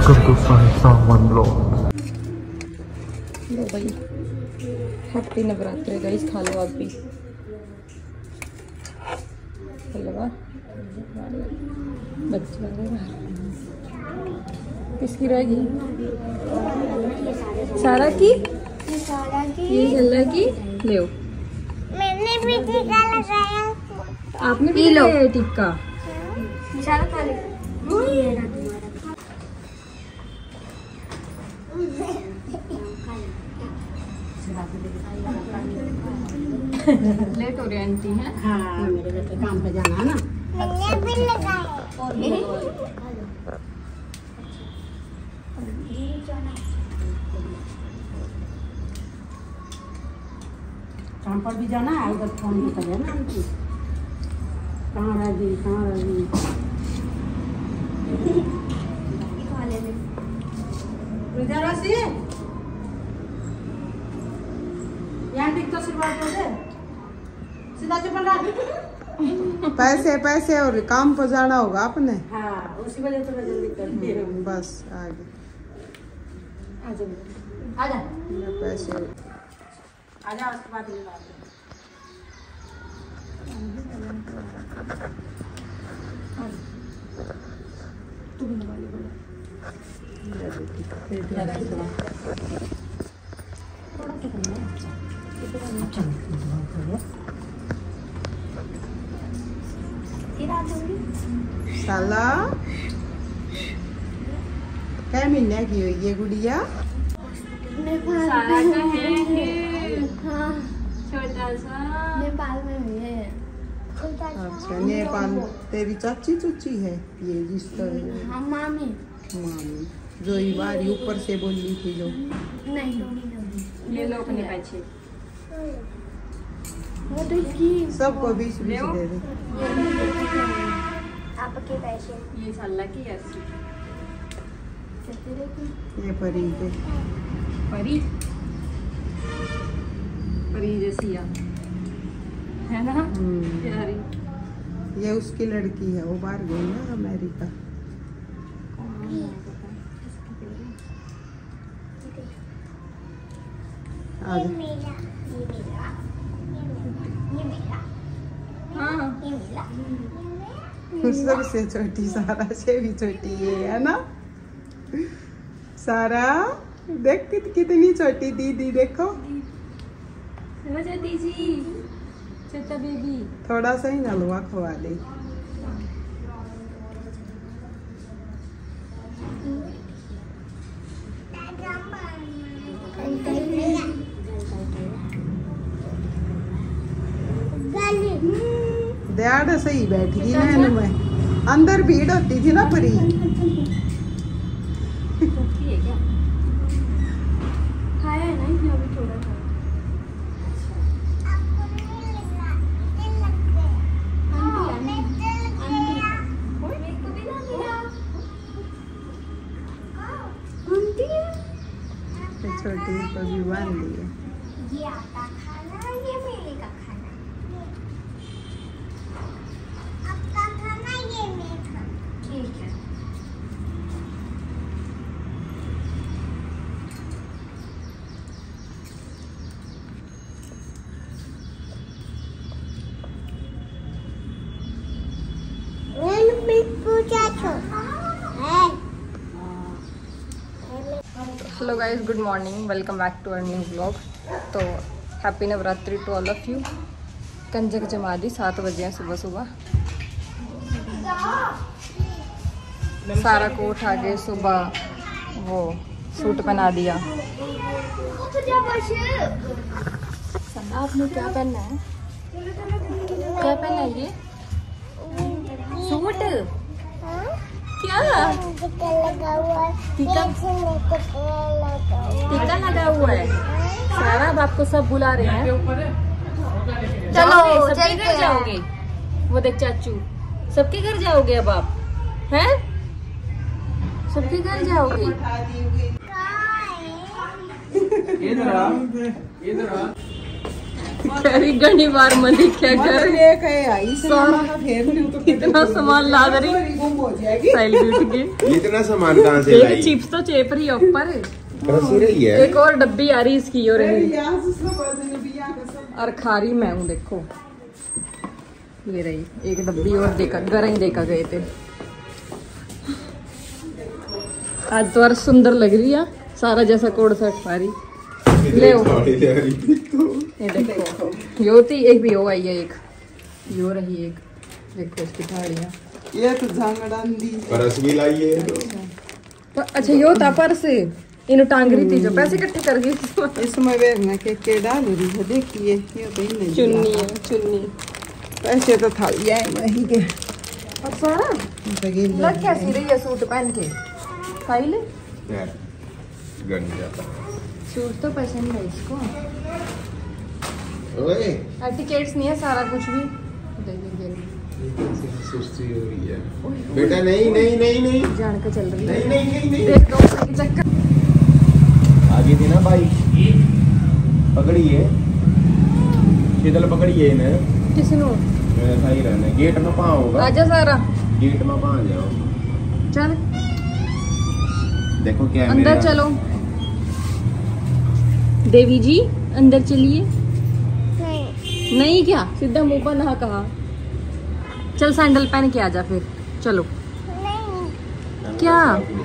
Welcome to Sai Sawan Vlog. लो भाई happy Navratri guys खा लो आप भी। किसकी रहेगी सारा की ये जल्ला की ले मैंने भी टीका लगाया। आपने भी लो। टिक्का? चल खा ले ये रहा तुम्हारा लेट हो रही आंटी है? हाँ मेरे बेटे काम पे जाना है ना। मैंने भी काम पर भी जाना है उधर फ़ोन भी करे ना आंटी। कहाँ रह गई कहाँ रह गई? रुजा राशि यहाँ टिक तो सिलवा कर दे सीधा चुपल रहा पैसे पैसे और काम पर जाना होगा आपने। हाँ उसी वजह से मैं जल्दी हूँ। बस आगे। आ जाओ। आ जा। पैसे। उसके बाद साला क्या महीने की हुई है गुड़िया सारा का है छोटा सा नेपाल में है अच्छा नेपाल तेरी चाची चुची है ये जिसका हम मामी मामी जो ये बारी ऊपर से बोली थी जो नहीं ले लो अपने पैसे वो देखिए सबको बीस बीस दे दे। आपके पैसे। ये साला की ये परी के। परी? परी जैसी है। ना? हम्म, प्यारी। ये उसकी लड़की है वो बाहर गई ना अमेरिका। आ हाँ। सबसे छोटी सारा से भी छोटी ये है ना? सारा देख कित- कितनी छोटी दीदी देखो। Hello ji baby. थोड़ा सा ही हलवा खवा दे। सही बैठी थी नैन में अंदर भीड़ होती थी ना Pari guys good morning welcome back to our new blog तो happy Navratri to all of you कंजक जमा दी सात बजे हैं सुबह सुबह। सारा को उठा के सुबह वो सूट पहना दिया। आपने क्या पहनना है? क्या पहना है ये? सूट? क्या? टीका हुआ है। सारा अब आपको सब बुला रहे हैं। चलो, सबके घर जाओगे? वो देख चाचू सबके घर जाओगे अब आप? हैं? सबके घर जाओगे? कह घनी बार मैं देखा मत कर लूँ तो इतना सामान लाद रही। मेरी गुम हो जाएगी। साइल ब्यूटी के। इतना सामान कहाँ से चिप्स तो चेप रही है ऊपर। रसी रही है एक और डब्बी आ रही इसकी और और खा रही मैं हूँ देखो। ये रही एक डब्बी और देखा घर ही देखा गए थे। आज तो और सुंदर लग रही है सारा जैसा कोड सेट पा रही ले ये देखो। यो थी एक भी हो आई है एक। यो रही एक। देखो इसकी थाड़ियाँ ये तो झांगड़ा दी परस भी लाई है। तो अच्छा यो था पर्स इन्हें टांग रही थी जो पैसे इकट्ठे कर गई इसमें में के के डाल रही है देखिए ये तो ही नहीं चुन्नी है चुन्नी पैसे तो था ये वही के और सारा लग क्या सी रही है सूट पहन के खाई ले गन जाता सूट तो पसंद है इसको ओए टिकेट्स नहीं है सारा कुछ भी देखिए ये कैसी सुस्ती हो रही है बेटा नहीं नहीं नहीं नहीं जान के चल रही है नहीं नहीं नहीं देख दो चक्कर आगे थी ना बाइक पकड़िए। शीतल पकड़िए ना किसनु ऐसा ही रहना। गेट में पाँव होगा। आजा सारा। गेट में पाँव जाओ। चल। देखो क्या अंदर चलो। देवी जी अंदर चलिए। नहीं। नहीं क्या? सीधा मुँह पर नहा कहा। चल सैंडल पहन के आजा फिर। चलो। नहीं। क्या? सायरा,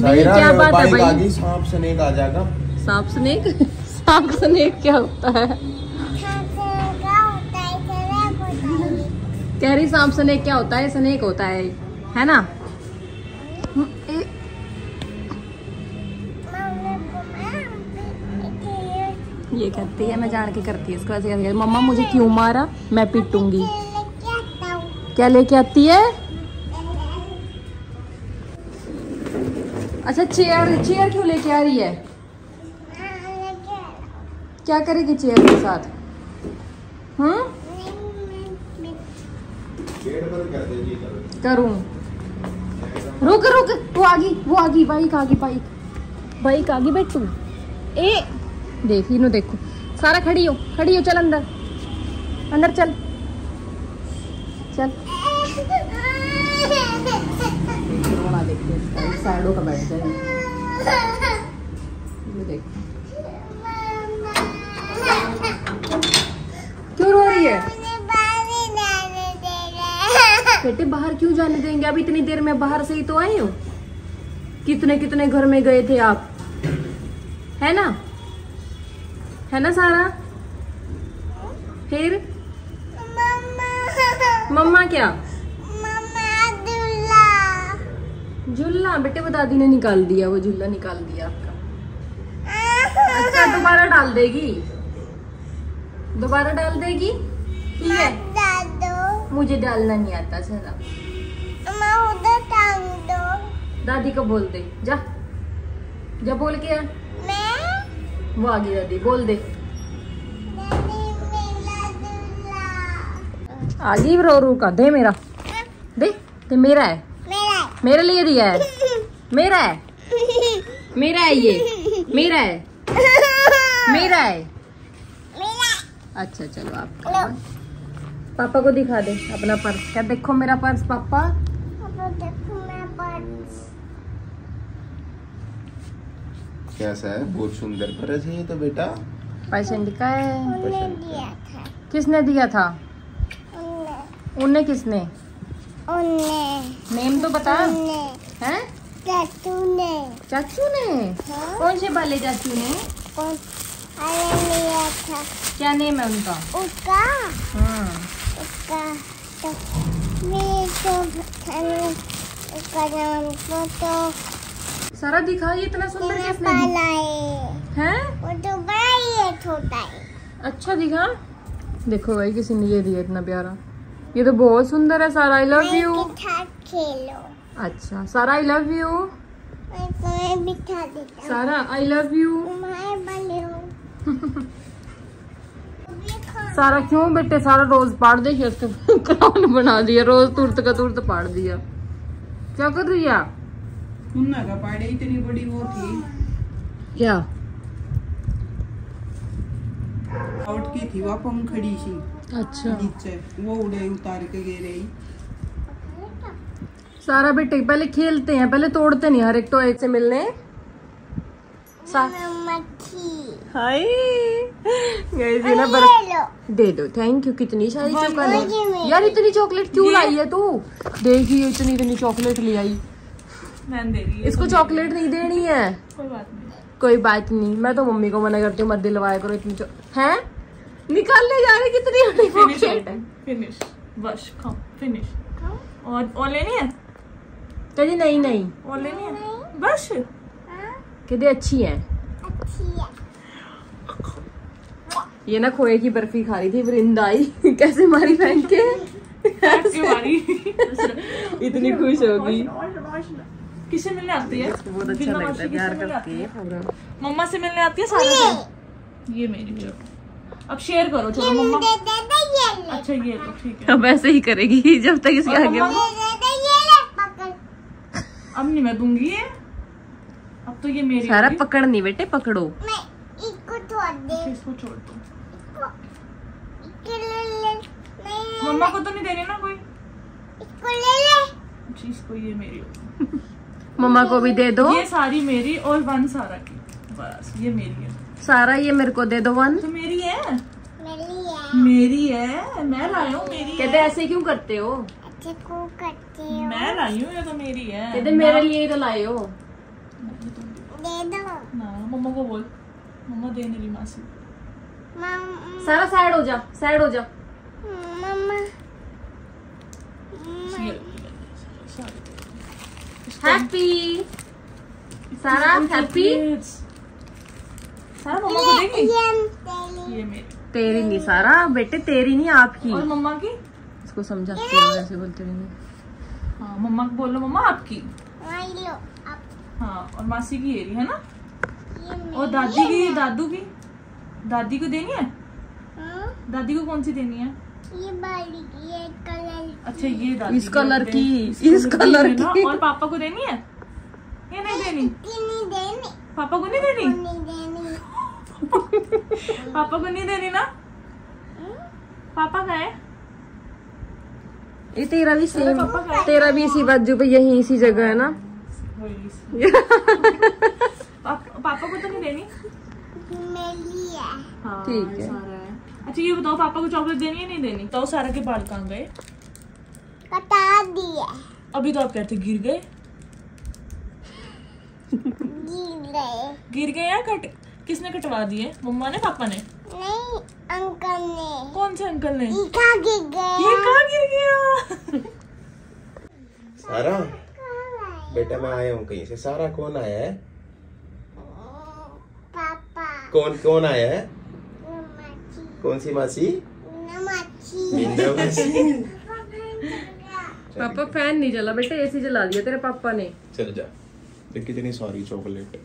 क्या बात है भाई? सांप स्नेक आ जाएगा सांप स्नेक सांप स्नेक क्या होता है? है कह रही सांप स्नेक क्या होता है? स्नेक होता है। है ना? ये कहती है मैं जान के करती है इसको ऐसे मम्मा मुझे क्यों मारा? मैं पीटूँगी। क्या लेके आती है? अच्छा चेयर चेयर क्यों लेके आ रही है। क्या करेगी चेयर के साथ? हम्म? करूँ। रुक रुक, वो आ गई, वो आ गई बाइक आ गई बाइक बाइक आ गई बेटू ए, देख इनो देखो। सारा खड़ी हो खड़ी हो, चल अंदर। अंदर चल। चल। साइडों का बैठ जाए। क्यों रो रही है। बेटे, बाहर क्यों जाने देंगे? अब इतनी देर में बाहर से ही तो आए हो। कितने कितने घर में गए थे आप? है ना? है ना, सारा? फिर? मम्मा क्या मम्मा दूल्हा झूला बेटे वो दादी ने निकाल दिया वो झूला निकाल दिया आपका। अच्छा दोबारा डाल देगी। दोबारा डाल देगी? ठीक है। दादू मुझे डालना नहीं आता दो। दादी को बोल दे। जा। जा बोल के आ। मैं? वो आ गई दादी बोल दे। दादी मेरा दूल्हा आगे रो रू का दे मेरा। दे दे मेरा है। मेरा लिए दिया है। मेरा है। मेरा है ये। मेरा है। मेरा है। अच्छा चलो आप पापा को दिखा दे अपना पर्स। क्या देखो मेरा पर्स पापा? अब देखो मैं पर्स। कैसा है? बहुत सुंदर परस है ये तो बेटा। पैसेंट का है। था। किसने दिया था? उन्हें। उन्हें किसने? नेम तो बता। हैं? चाचू ने चाचू ने हाँ? कौन से बाले चाचू ने कौन लिया था। क्या नेम है उनका? उसका हाँ। उसका तो मैं तो उसका नाम को तो सारा दिखा ये इतना सुंदर किसने है हैं? वो तो बड़ा ही है छोटा है। अच्छा दिखा। देखो भाई किसी ने ये दिया इतना प्यारा। ये तो बहुत सुंदर है सारा आई लव यू खेलो। अच्छा सारा आई लव यू मैं तुम्हें बिठा देता सारा आई लव यू हो। सारा क्यों बेटे? सारा रोज पाड़ उसका क्राउन बना दिया? रोज तुरंत का तुरंत पाड़ दिया। क्या कर रही है? का इतनी बड़ी वो थी। क्या? आउट की थी वहाँ पंखड़ी सी अच्छा। नीचे वो उड़े उतार के गिर रही सारा बेटे पहले खेलते हैं पहले तोड़ते नहीं हर एक टॉय से मिलने। सा- हाय। ये ना बर्फ़ दे दो थैंक यू कितनी सारी चॉकलेट यार इतनी चॉकलेट क्यों लाई है तू? देखिए इतनी इतनी चॉकलेट ले आई। मैंने दे रही है। इसको चॉकलेट नहीं देनी है। कोई बात नहीं। कोई बात नहीं मैं तो मम्मी को मना करती हूँ मत दिलवाया करो इतनी हैं? निकालने जा रही कितनी बड़ी फिनिश फिनिश बस खाओ फिनिश और और लेनी है? कहती नहीं नहीं। और लेनी है? बस। कहते अच्छी है। ये ना खोए की बर्फ़ी खा रही थी वृंदा आई। कैसे मारी फेंक के? इतनी खुश होगी। किसे मिलने आती है? बहुत अच्छा लगता है प्यार करती है? मम्मा से मिलने आती है सारा ये मेरी अब शेयर करो चलो मम्मा दे दे दे ये ले। अच्छा ये लो ठीक है। अब ऐसे ही करेगी जब तक इसके आगे मम्मा दे दे दे ये ले पकड़ अब नहीं मैं दूँगी ये। अब तो ये मेरी सारा होगी। पकड़नी बेटे पकड़ो। मैं इसको छोड़ दे। अच्छा, इसको छोड़ दो। इसको ले ले। नहीं मम्मा को तो नहीं देनी ना कोई? इसको ले ले। अच्छा, इसको ये मेरी मम्मा को भी दे दो। ये सारी मेरी और वन सारा की। बस ये मेरी है। सारा ये मेरे को दे दो वन। तो मेरी है? मेरी है। मेरी है? मैं लाई हूँ मेरी कहते ऐसे क्यों करते हो? अच्छे करते हो? मैं लाई हूँ ये तो मेरी है। कहते मेरे लिए ही तो लाए हो। दे दो। ना मम्मा को बोल। मम्मा दे नहीं रही मासी सारा साइड हो जा साइड हो जा। मम्मा। हैप्पी सारा हैप्पी सारा मम्मा को देगी? ये तेरी। मेरी। तेरी नहीं सारा। बेटे तेरी नहीं आपकी। और मम्मा की? इसको समझाती रहो ऐसे बोलते रहेंगे। हाँ मम्मा को बोलो मम्मा आपकी। अब हाँ और मासी की ये है ना? और दादी की दादू की? दादी को देनी है? हाँ, दादी को कौन सी देनी है? ये बड़ी ये कलर अच्छा ये दादी इस कलर की, इस कलर की। और पापा को देनी है? ये नहीं देनी। की देनी। पापा को नहीं देनी? नहीं देनी पापा को नहीं देनी ना? पापा का है ये तेरा भी सेम तेरा भी इसी बाजू पे यही इसी जगह है ना। पापा को तो नहीं देनी? मेरी है हाँ। ठीक है। अच्छा ये बताओ पापा को चॉकलेट देनी है नहीं देनी? तो सारा के बाल कहाँ गए। कटा दिया अभी तो आप कहते गिर गए। गिर गए। गिर गए या कट? किसने कटवा दिए? मम्मा ने पापा ने? नहीं अंकल ने। कौन से अंकल ने? गिर गया। ये कहाँ गिर गया? सारा बेटा मैं आया हूँ कहीं से। सारा कौन आया है? पापा। कौन कौन आया है? कौन सी मासी? पापा फ़ैन नहीं चला बेटे एसी जला दिया तेरे पापा ने। चल जा। देख कितनी सॉरी चॉकलेट।